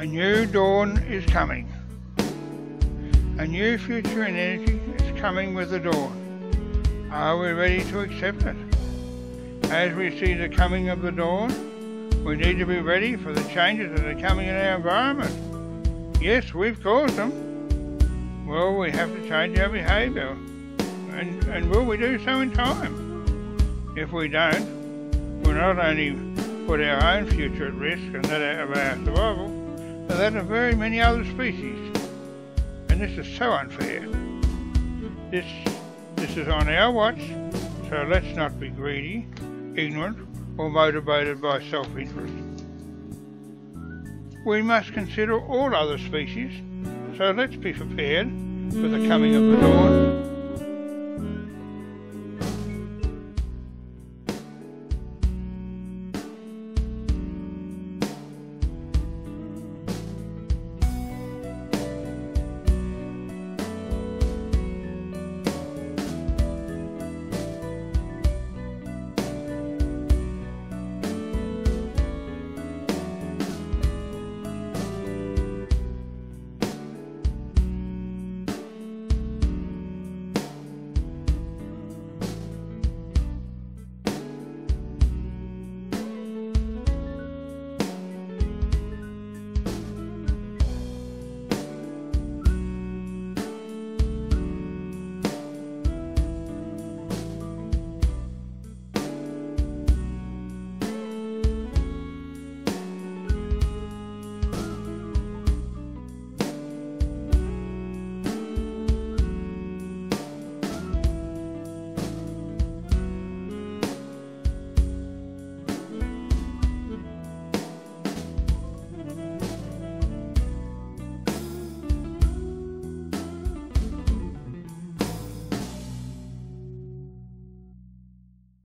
A new dawn is coming. A new future in energy is coming with the dawn. Are we ready to accept it? As we see the coming of the dawn, we need to be ready for the changes that are coming in our environment. Yes, we've caused them. Well, we have to change our behaviour. And, and will we do so in time? If we don't, we'll not only put our own future at risk and that of our survival, that of very many other species. And this is so unfair. This, this is on our watch, so let's not be greedy, ignorant, or motivated by self-interest. We must consider all other species, so let's be prepared for the coming of the dawn